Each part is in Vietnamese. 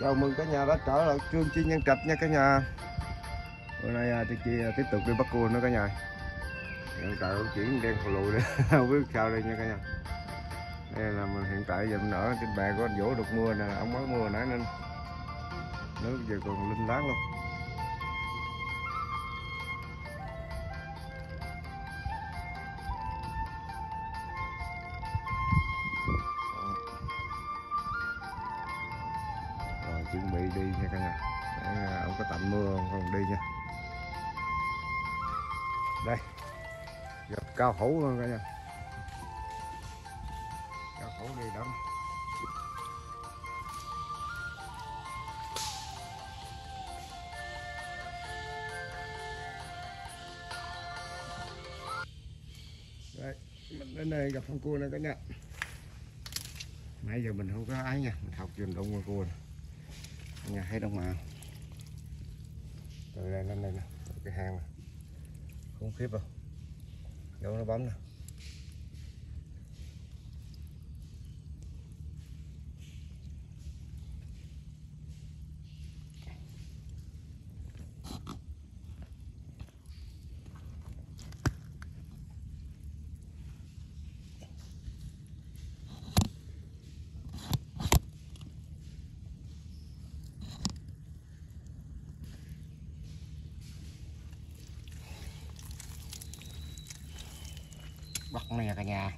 chào mừng cả nhà đã trở lại chương chi nhân trạch nha cả nhà. Bữa nay thì chị chi à, tiếp tục đi bắt cua nữa cả nhà. Hiện tại cũng chuyển đen phù lùi đấy không biết sao đây nha cả nhà. Đây là mình hiện tại giờ mình ở trên bè của anh Vũ được mưa nè, ông mới mưa nãy nên nước giờ còn linh láng luôn. Cao hủ luôn cả nhà cao hủ đi đóng đây mình đến đây gặp con cua này cả nhà. Nãy giờ mình không có ấy nha mình học truyền động con cua này nhà thấy đông mà. Từ đây lên đây nè cái hang này, khủng khiếp không đâu nó bấm nè bắt nè cả nhà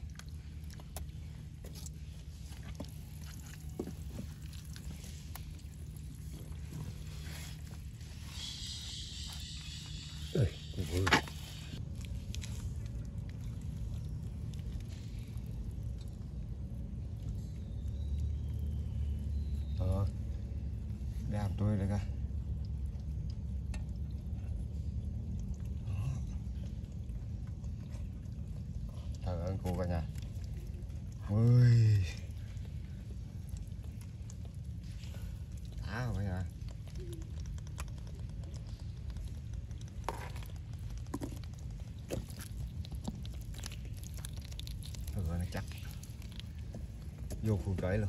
Ơi, con vừa. Ờ, đam tôi đây coi Trời ơi cô cả nhà Ui Đã rồi cả nhà Thật nó chắc Vô khu cởi luôn.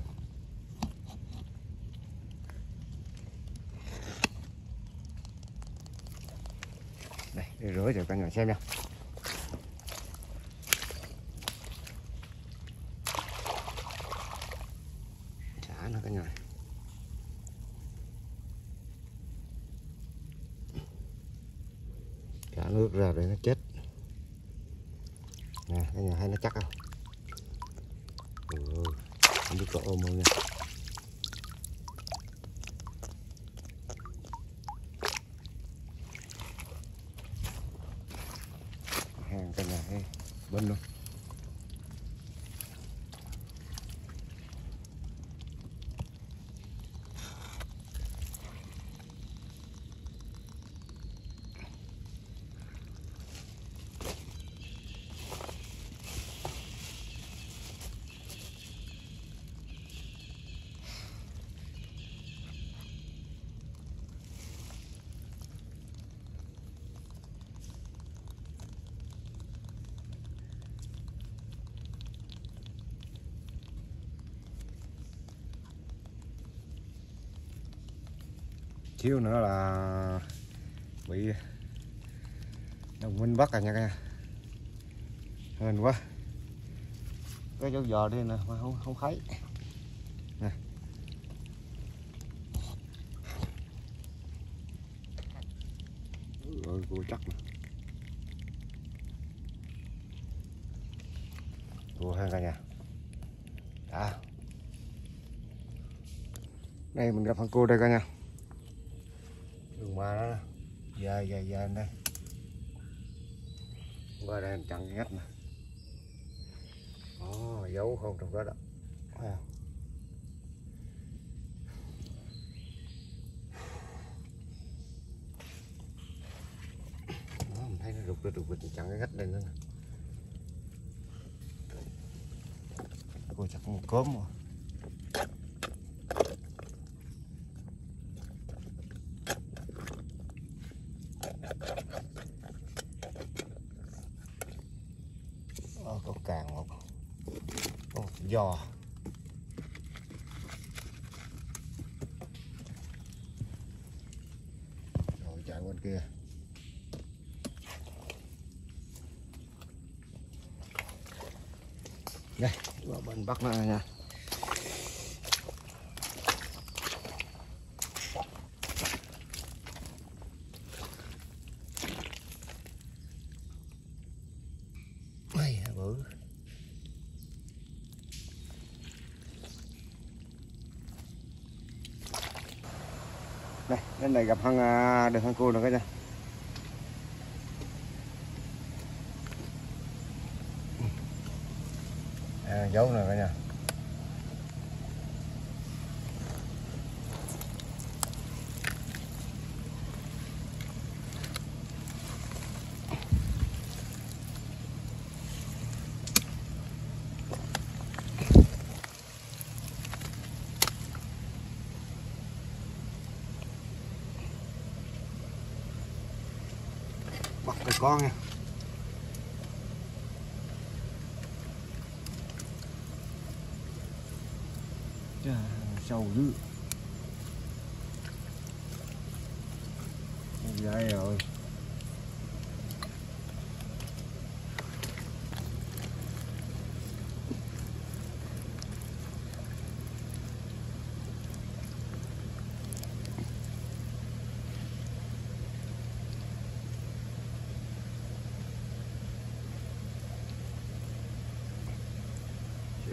Đây, để rửa cho cả nhà xem nha. Xả nó cả nhà. Xả nước ra để nó chết. Nè cả nhà thấy nó chắc không? Ừ, không biết có ôm không nha. Hàng cái này bên luôn. Xíu nữa là bị đồng minh bắt rồi nha cả nhà. Hên quá. Cái dấu giò đi nè, mà không không thấy. Nè. Rồi, cô chắc nè. Cô hên cả nhà. Đã. Đây, mình gặp thằng cô đây cả nhà đường ma đó nè dài dài dài đây. Qua đây anh chặn ngách nè. Ồ, dấu không trong đó đó. Thấy không? đó mình thấy nó rụt ra rụt rụt chặn cái ngách đây nữa nè. Cô chắc một cốm rồi giò. Rồi chạy bên kia. Đây. Bên bắc nó nha. Đây bên đây gặp hăng à, được hăng cua rồi cái nha à, dấu rồi cả nhà bắt cái con nha Chà, sâu dữ Dai rồi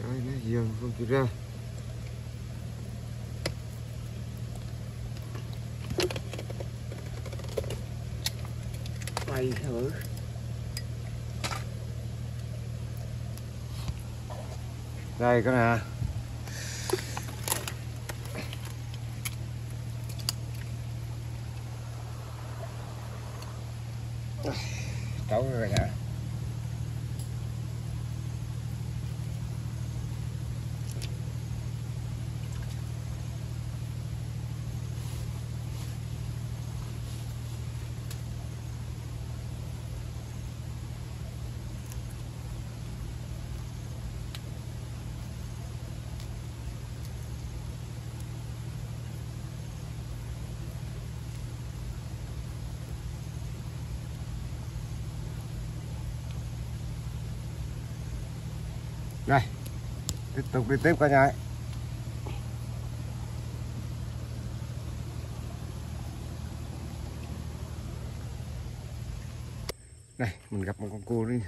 Trời ơi, nó dần không chịu ra. Bay thử. Đây cái nè Đây, tiếp tục đi tiếp cả nhà ấy. Đây, mình gặp một con cua đi.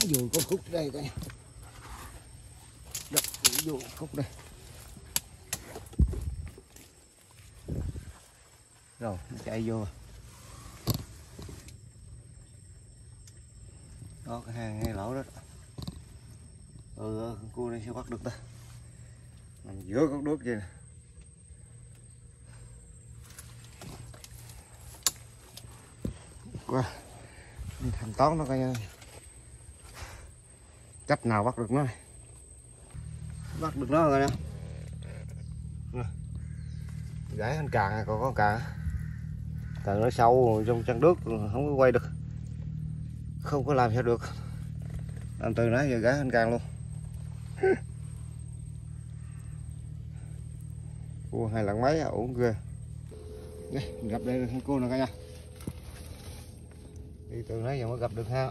Dù con khúc đây cả nhà. Đây, dù khúc đây. Rồi, chạy vô. Đó, cái hang ngay lỗ đó ừ con cua này sẽ bắt được ta. Nằm giữa con đuốc vậy nè. Qua thành toán nó coi nha. Chắc nào bắt được nó này. Bắt được nó rồi nè. Nè. gãy anh càng à, còn có càng càng nó sâu trong chân nước không có quay được. Không có làm sao được. Làm từ nãy giờ gãy anh càng luôn. Hai lạng mấy à, ổn ghê. Đây mình gặp đây con cua nè cả nhà? Đi từ nãy giờ mới gặp được ha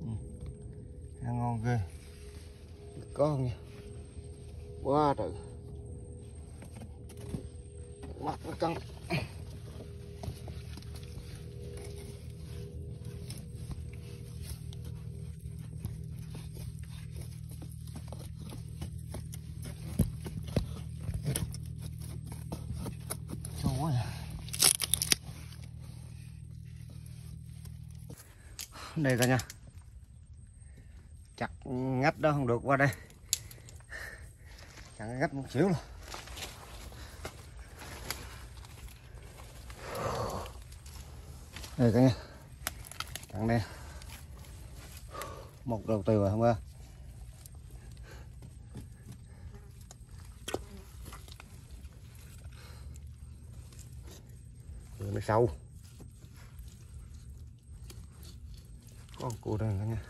Ừ. ha ngon ghê. Có không nha? Quá trời. Mắt nó căng đây cả nhà chặt ngách đó không được qua đây. Chặt ngách một xíu luôn. Đây cả nhà. Chặn đây. Một đầu từ rồi, không ơi nó sâu cô đây cả nhà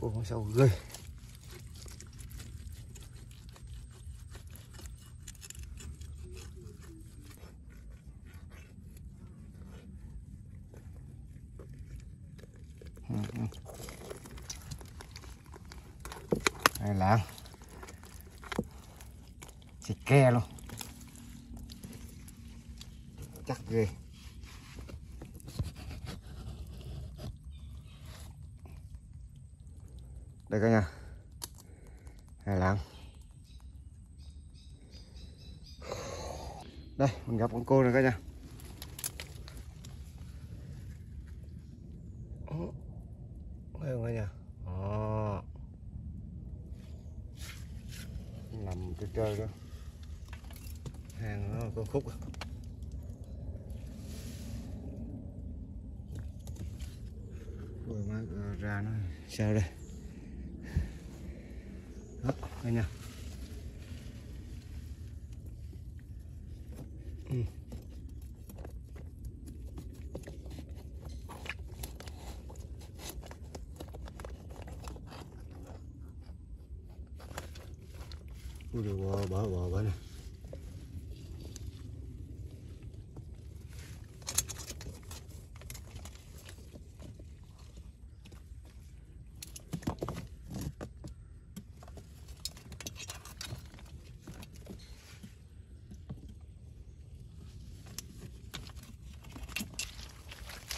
cô sau gây đây là xịt ke luôn. Chắc ghê. Đây cả nhà hai lạng. Đây, mình gặp con cô này cả nhà đây không cả nhà à. nằm chơi chơi đó hàng nó con khúc à. rồi mới ra nó sao đây đó đây nha ừ. Ui bò bò bò bò này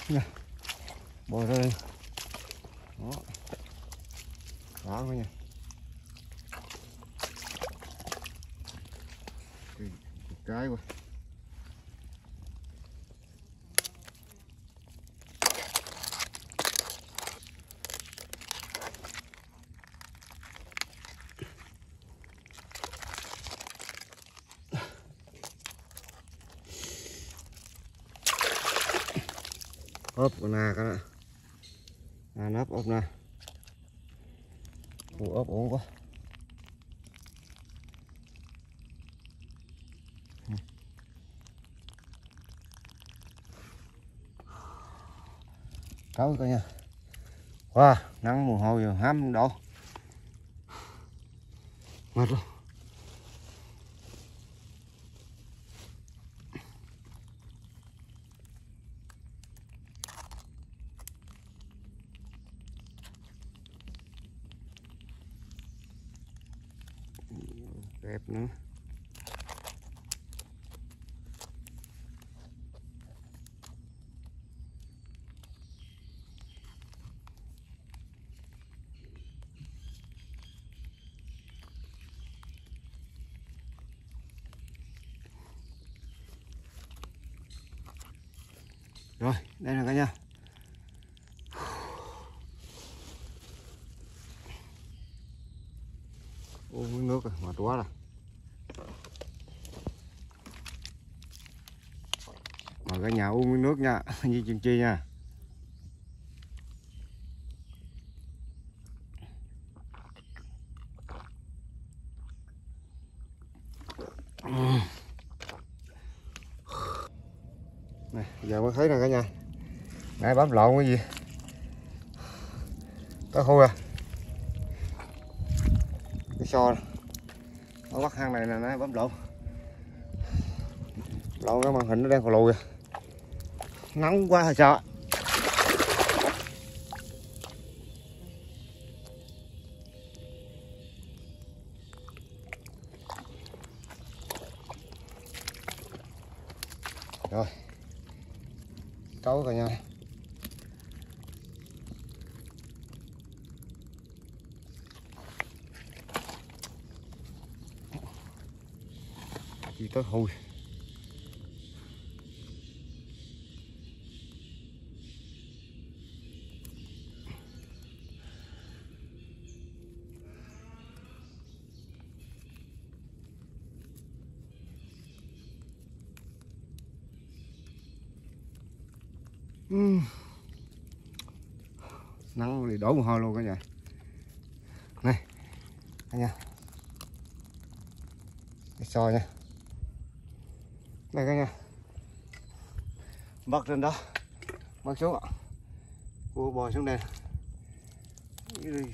nha bò ra đây đó đó coi nha Cái- cái cái quá ốp của nà cái đó nà nắp ốp nà, Ủa, ốp ổn quá. Cáo coi nha. Wow nắng mùa hôi rồi hám đổ, mệt luôn đẹp nữa rồi, đây là cả nhà ô nước à, rồi mà quá rồi. Mà cả nhà uống nước nha, như chừng chi nha này giờ mới thấy nè cả nhà bám bấm lộn cái gì? Tới khui à? Cái xo ở nó hang này nè nó bấm lộn. Lộn cái màn hình nó đang còn lùi à. nắng quá hay sao? Rồi. Tối rồi nha. Tới hôi. Uhm. nắng thì đổ mồ hôi luôn cả nhà. Này, anh nha. Để so nha đây cả nhà bắt lên đó. Bắt xuống ạ. Cua bò xuống đây.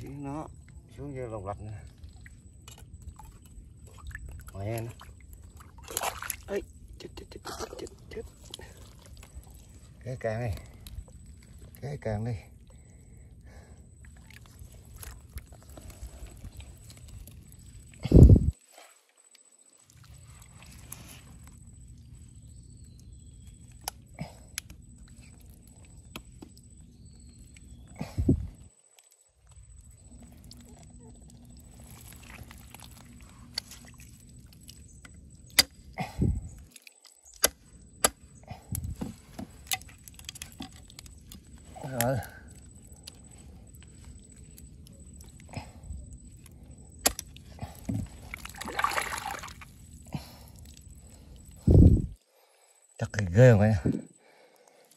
Nó xuống dưới lồng lạch nè. Mẹ nó ấy chết chết chết chết chết cái càng này cái càng đi rồi. Chắc cái ghê mà nha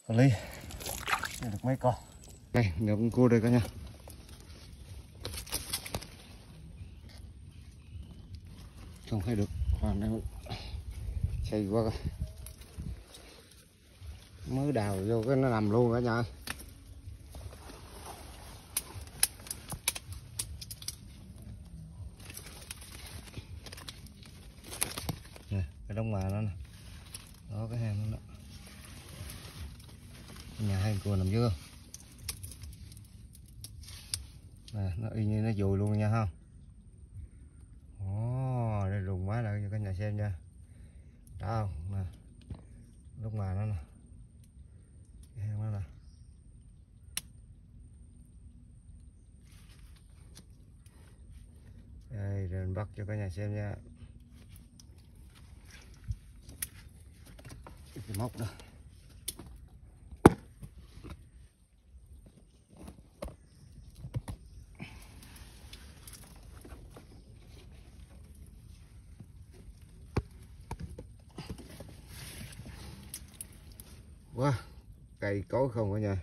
có lý được mấy con? Đây nếu con cua đây các nha. Không hay được, hoàn đang xây qua mới đào vô cái nó nằm luôn cả nhà ơi. Lúc mà nó nè. Cái hang nó nè. Đây, rồi mình bắt cho cả nhà xem nha. Cái móc đó quá cây cối không cả nhà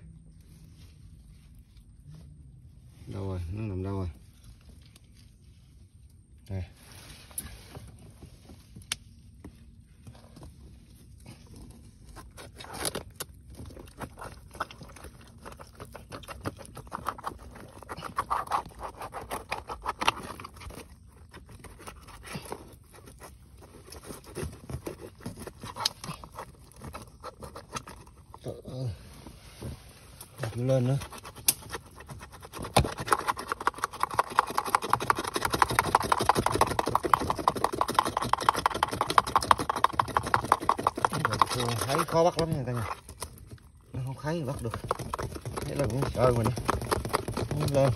đâu rồi nó nằm đâu rồi đây Trời ơi. Đặt lên nữa. Thấy khó bắt lắm nha cả nhà. Nó không thấy bắt được. Thế là cũng sợ mình. Nó lên.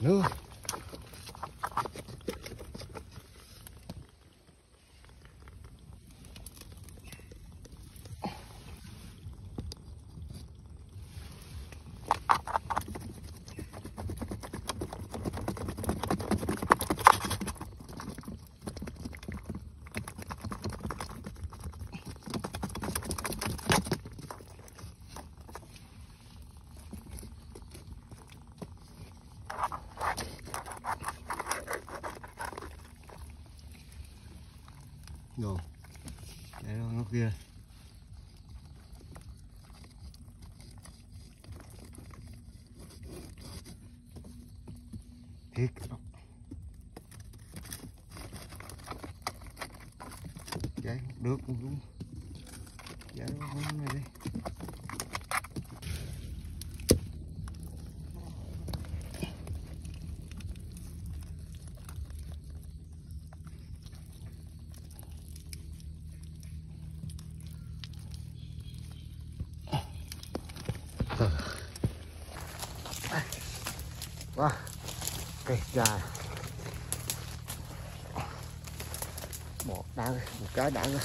No. Được cũng giải nó này đi cái đã rồi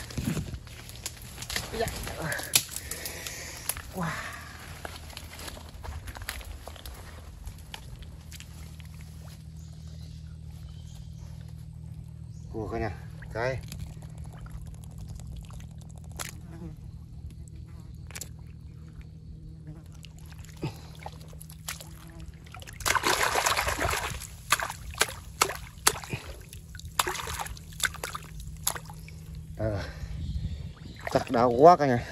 Dạ. wow. À, chắc đau quá cả nhà.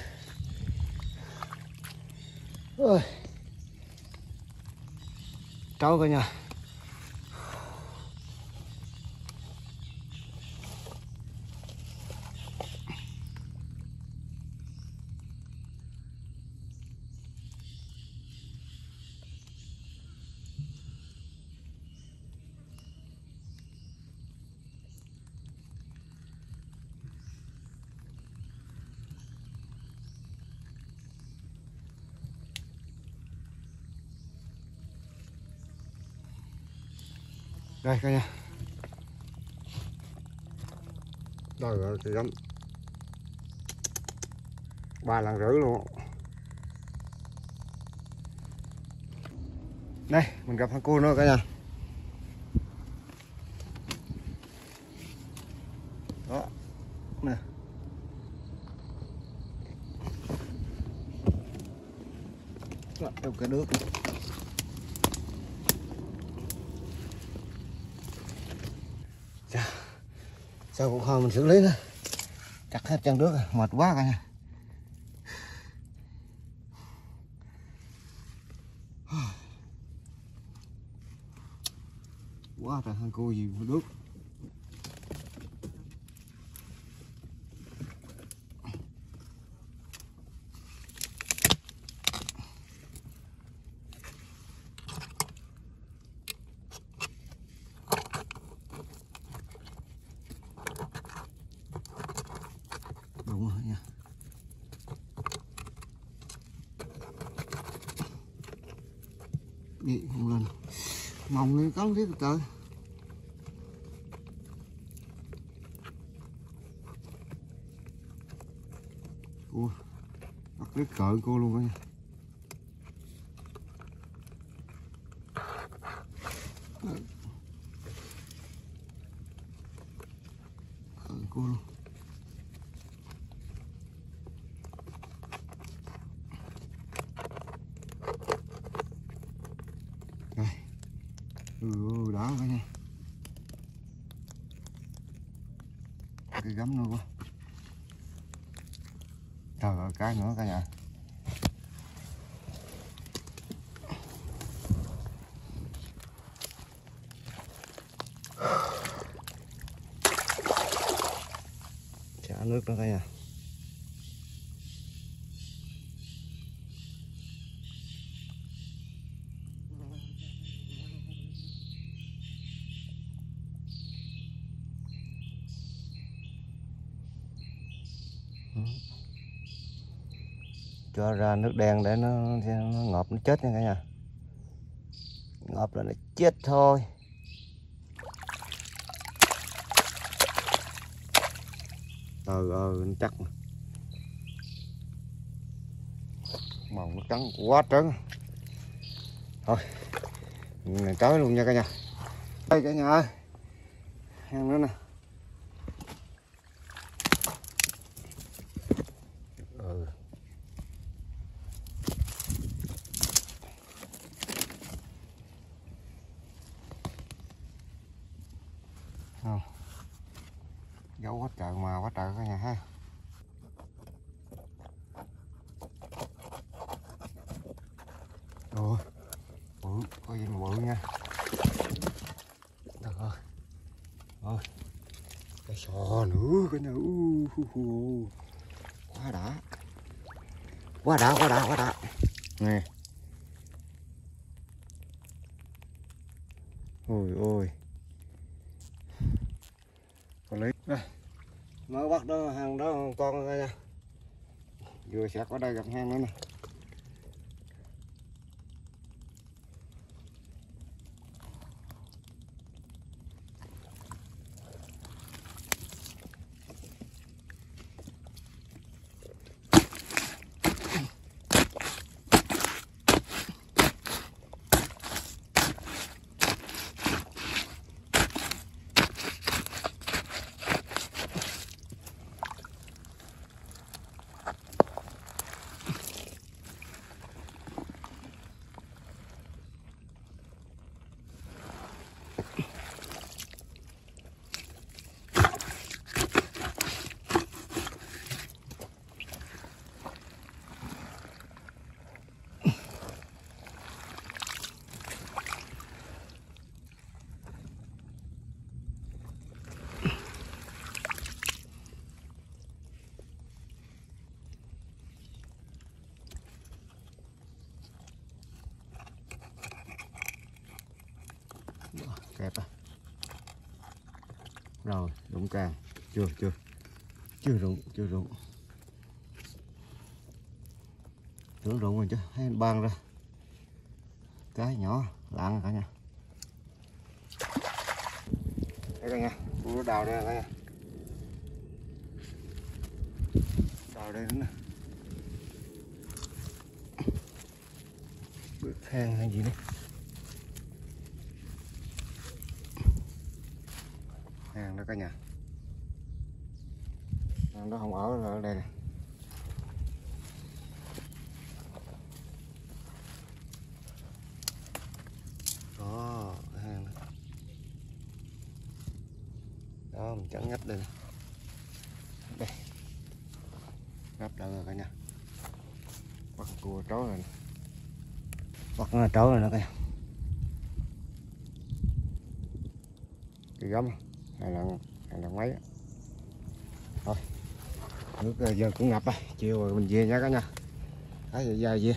Ơi, trâu cả nhà. Đây cả nhà đây rồi cái gắm ba lần rưỡi luôn đây mình gặp thằng cô nữa cả nhà đó nè Đó, trong cái nước này. Chà, sau cuộc họp mình xử lý nó chặt hết chân nước mệt quá cả nha, quá trời thằng cô gì nước đúng rồi nha đi không lên mong lên cắn thiết trời cô bắt cái cỡ cô luôn đó nha cỡ cô luôn đây ừ đó cả nha cái gắm nữa quá trời ơi cái nữa cả nhà xả nước nó đây nhà cho ra nước đen để nó, nó ngọt nó chết nha cả nhà. Ngọt là nó chết thôi. Trời ơi nó chắc màu nó trắng quá trắng thôi, mình tới luôn nha cả nhà. Đây cả nhà ơi. Hang nữa nè. Ừ gấu quá trời mà, quá trời cả nhà ha. Rồi bự có gì mà bự nha. Được rồi rồi cái sò nữa cái nhà. Quá đã. Quá đã quá đã quá đã. Nè ôi ôi còn lấy đây mới bắt đó hàng đó con ra nha vừa ở đây gặp hang nữa nè. Rồi đụng càng chưa chưa. Chưa rụng chưa rụng. Tưởng rụng rồi chứ hay ban ra. Cái nhỏ, lạng cả nha đây cả nha cua đào đây cả đào đây nữa nè. Bước thang hay gì đấy. Hàng đó cả nhà. Hàng đó không ở ở đây nè. Đó hàng đó. Đó mình chắn ngắt đây nè. Đây. Ngắp lại rồi cả nhà? Bắt cua trấu rồi nè. Bắt nó trấu rồi đó cả nhà. Cái gấm đây là đây là mấy thôi, nước ờ, giờ cũng ngập rồi, chiều rồi mình về nha cả nhà. Thấy giờ dài về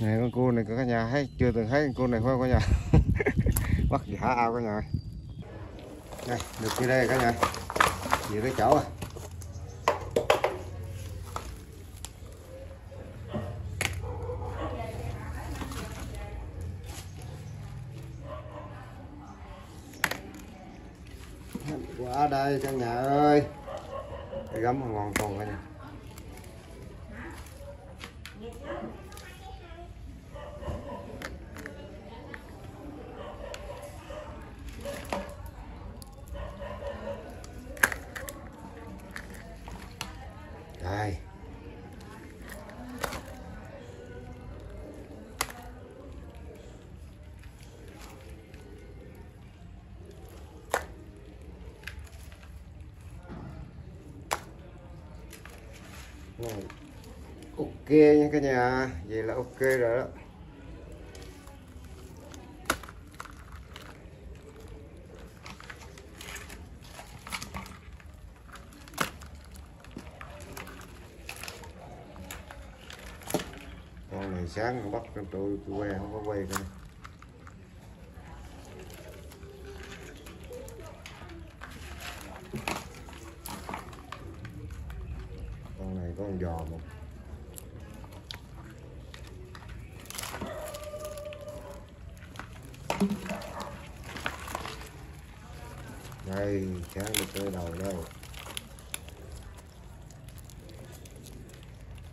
này, con cua này cả nhà, thấy chưa từng thấy con cua này không, cả nhà? Bắt gì thả ao cả nhà? Đây, được như đây cả nhà? Về cái chỗ rồi ơi cả nhà ơi. Cái gấm ngon còn cả nhà đây. Kia nha cả nhà. Vậy là ok rồi đó. Con này sáng bắt tôi tôi quay, không có quay coi con này có con giò một đây sáng được cái đầu đâu.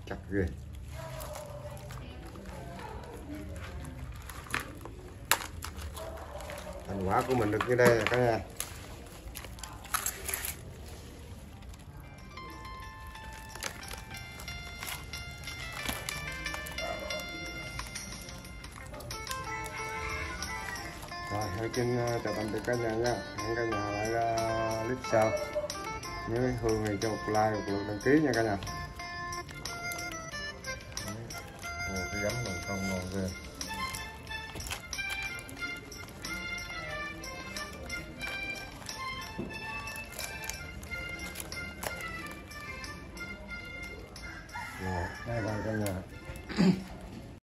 Chắc ghê. Thành quả của mình được như đây là cả nhà xin ờ, chào tạm biệt cả nhà nha. Hẹn cả nhà lại ờ, clip sau. Nhớ hương này cho một like một lượt đăng ký nha cả nhà.